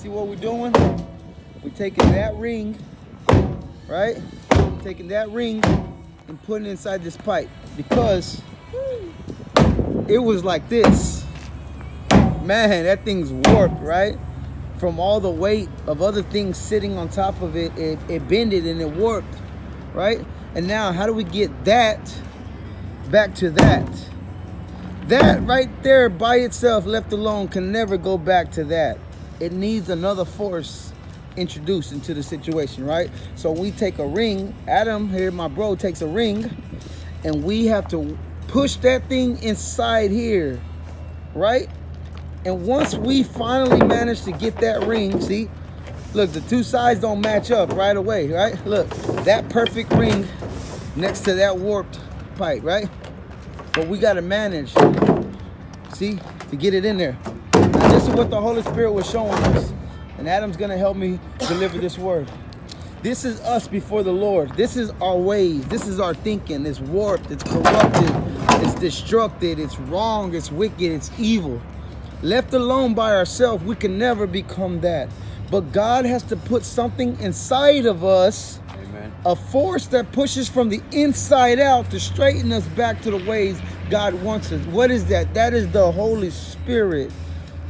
See what we're doing? We're taking that ring, right? Taking that ring and putting it inside this pipe because it was like this. Man, that thing's warped, right? From all the weight of other things sitting on top of it, it, it bended and it warped, right? And now, how do we get that back to that? That right there by itself, left alone, can never go back to that. It needs another force introduced into the situation, right? So we take a ring, Adam here, my bro, takes a ring, and we have to push that thing inside here, right? And once we finally manage to get that ring, see, look, the two sides don't match up right away, right? Look, that perfect ring next to that warped pipe, right? But we got to manage, see, to get it in there. This is what the Holy Spirit was showing us. And Adam's going to help me deliver this word. This is us before the Lord. This is our ways. This is our thinking. It's warped. It's corrupted. It's destructed. It's wrong. It's wicked. It's evil. Left alone by ourselves, we can never become that. But God has to put something inside of us, Amen. a force that pushes from the inside out to straighten us back to the ways God wants us. What is that? That is the Holy Spirit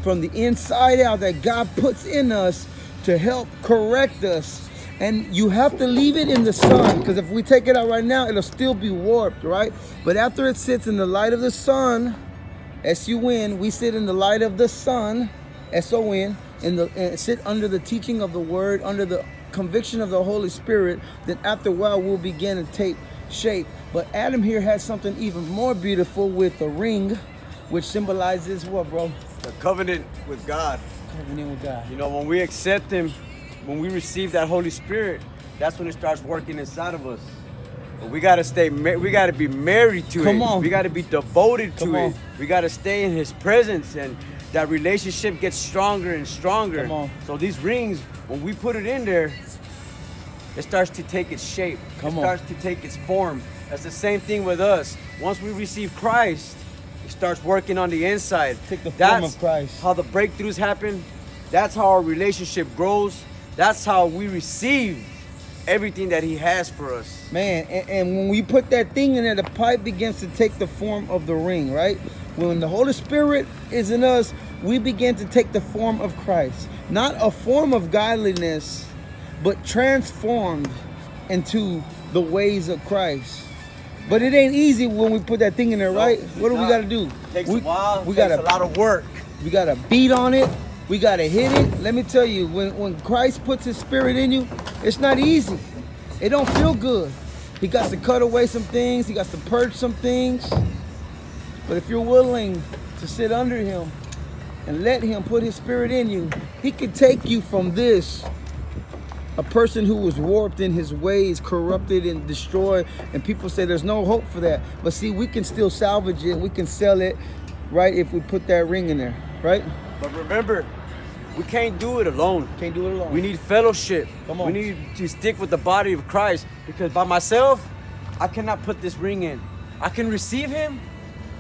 from the inside out that God puts in us to help correct us. And you have to leave it in the sun because if we take it out right now, it'll still be warped, right? But after it sits in the light of the sun, S-U-N, we sit in the light of the sun, S-O-N, and, the, and sit under the teaching of the word, under the conviction of the Holy Spirit, then after a while we'll begin to take shape. But Adam here has something even more beautiful with the ring, which symbolizes what, bro? The covenant with God. Covenant with God. You know, when we accept Him, when we receive that Holy Spirit, that's when it starts working inside of us. But we gotta stay. We gotta be married to Come it. on. We gotta be devoted Come to on. it. We gotta stay in His presence, and that relationship gets stronger and stronger. Come on. So these rings, when we put it in there, it starts to take its shape. Come it on. starts to take its form. That's the same thing with us. Once we receive Christ, it starts working on the inside. Take the form That's of Christ. How the breakthroughs happen. That's how our relationship grows. That's how we receive everything that He has for us. Man, and, and when we put that thing in there, the pipe begins to take the form of the ring, right? When the Holy Spirit is in us, we begin to take the form of Christ. Not a form of godliness, but transformed into the ways of Christ. But it ain't easy when we put that thing in there, right? What do we got to do? It takes we, a while. We takes got a lot of work. we got to beat on it. We got to hit it. Let me tell you, when, when Christ puts his spirit in you, it's not easy. It don't feel good. He got to cut away some things. He got to purge some things. But if you're willing to sit under him and let him put his spirit in you, he can take you from this a person who was warped in his ways, corrupted and destroyed, and people say there's no hope for that. But see, we can still salvage it. We can sell it, right? If we put that ring in there, right? But remember, we can't do it alone. Can't do it alone. We need fellowship. Come on. We need to stick with the body of Christ because by myself, I cannot put this ring in. I can receive Him,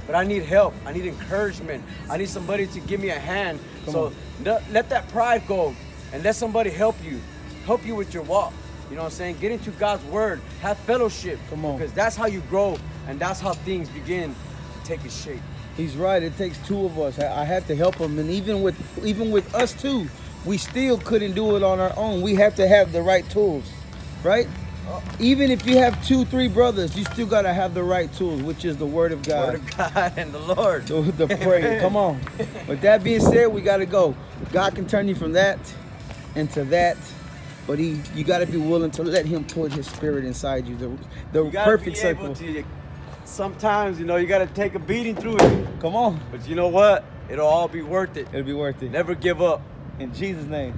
but I need help. I need encouragement. I need somebody to give me a hand. Come so on. let that pride go and let somebody help you, help you with your walk. You know what I'm saying? Get into God's word, have fellowship. Come on. Because that's how you grow and that's how things begin to take its shape. He's right. It takes two of us. I, I had to help him, and even with even with us too, we still couldn't do it on our own. We have to have the right tools, right? Oh. Even if you have two, three brothers, you still gotta have the right tools, which is the Word of God. Word of God and the Lord. the, the prayer. Come on. With that being said, we gotta go. God can turn you from that into that, but he you gotta be willing to let Him put His Spirit inside you. The the You perfect circle. to. Sometimes you know you gotta take a beating through it, Come on, but you know what? It'll all be worth it. it'll be worth it. Never give up. In Jesus' name.